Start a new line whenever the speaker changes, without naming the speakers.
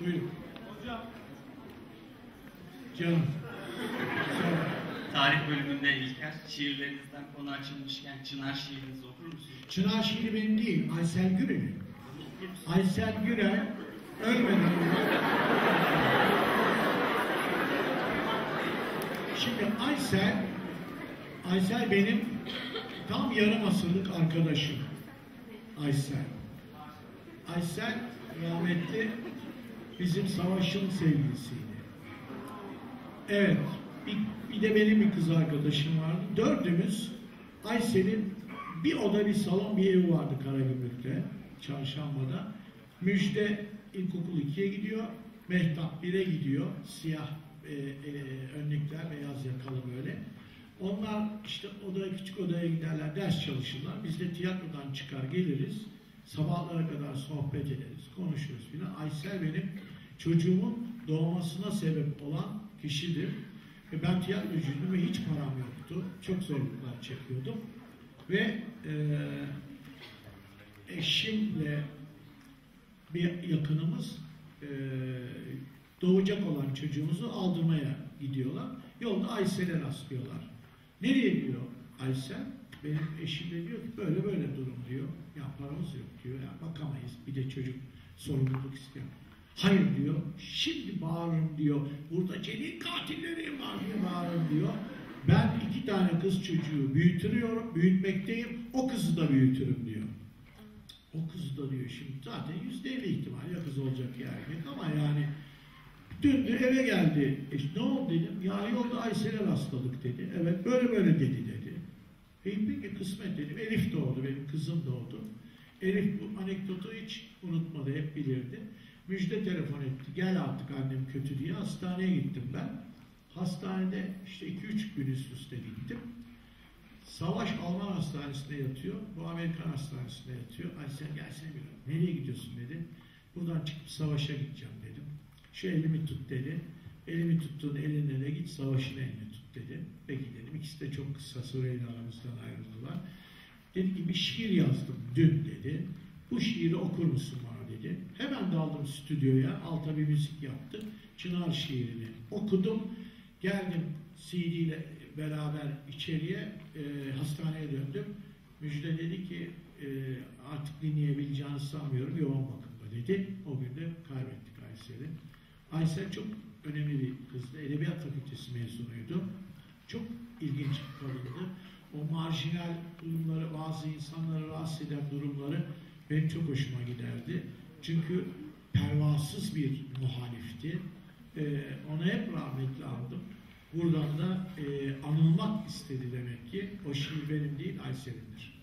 Buyurun. Canım. Sonra.
Tarih bölümünde İlker, şiirlerinizden konu açılmışken Çınar şiirinizi okur musunuz?
Çınar şiiri benim değil, Aysel Gürel'in. Aysel Gürel ölmeden Şimdi Aysel Aysel benim tam yarım asırlık arkadaşım. Aysel. Aysel rahmetli bizim savaşın sevgilisiydi. Evet. Bir, bir de benim bir kız arkadaşım vardı. Dördümüz Aysel'in bir oda bir salon bir evi vardı Karagümrük'te. Çarşamba'da. Müjde ilkokul 2'ye gidiyor. Mehtap 1'e gidiyor. Siyah e, e, önlükler, beyaz yakalı böyle. Onlar işte odaya küçük odaya giderler, ders çalışırlar. Biz de tiyatrodan çıkar geliriz. Sabahlara kadar sohbet ederiz, konuşuruz filan. Aysel benim çocuğumun doğmasına sebep olan kişidir. Ve ben tiyatrocuydum ve hiç param yoktu. Çok zorluklar çekiyordum. Ve eee eşimle bir yakınımız eee, doğacak olan çocuğumuzu aldırmaya gidiyorlar. Yolda Aysel'e rastlıyorlar. Nereye diyor Aysel? Benim eşim de diyor ki böyle böyle durum diyor. Ya paramız yok diyor. Ya bakamayız. Bir de çocuk sorumluluk istiyor. Hayır diyor. Şimdi bağırırım diyor. Burada celil katilleri var diye bağırırım diyor. Ben iki tane kız çocuğu büyütüyorum, büyütmekteyim. O kızı da büyütürüm diyor. O kız da diyor şimdi zaten yüzde elli ihtimal ya kız olacak ya erkek ama yani dün eve geldi. E, ne oldu dedim. Ya yolda Aysel'e rastladık dedi. Evet böyle böyle dedi dedi. E peki kısmet dedim. Elif doğdu benim kızım doğdu. Elif bu anekdotu hiç unutmadı hep bilirdi. Müjde telefon etti. Gel artık annem kötü diye hastaneye gittim ben. Hastanede işte 2-3 gün üst üste gittim. Savaş Alman hastanesinde yatıyor. Bu Amerikan hastanesinde yatıyor. Ay sen gelsene bir. Nereye gidiyorsun dedi. Buradan çıkıp savaşa gideceğim dedim. Şu elimi tut dedi. Elimi tuttuğun elinle de git savaşın elini tut dedi. Peki dedim. İkisi de çok kısa süreyle aramızdan ayrıldılar. Dedi ki bir şiir yazdım dün dedi. Bu şiiri okur musun dedi. Hemen daldım stüdyoya. Alta bir müzik yaptı. Çınar şiirini okudum. Geldim CD ile beraber içeriye e, hastaneye döndüm. Müjde dedi ki e, artık dinleyebileceğini sanmıyorum yoğun bakımda dedi. O gün de kaybettik Aysel'i. Aysel çok önemli bir kızdı. Edebiyat Fakültesi mezunuydu. Çok ilginç bir kadındı. O marjinal durumları, bazı insanları rahatsız eden durumları benim çok hoşuma giderdi. Çünkü pervasız bir muhalifti. Ee, ona hep rahmetli aldım. Buradan da e, anılmak istedi demek ki. O şiir benim değil, Aysel'indir.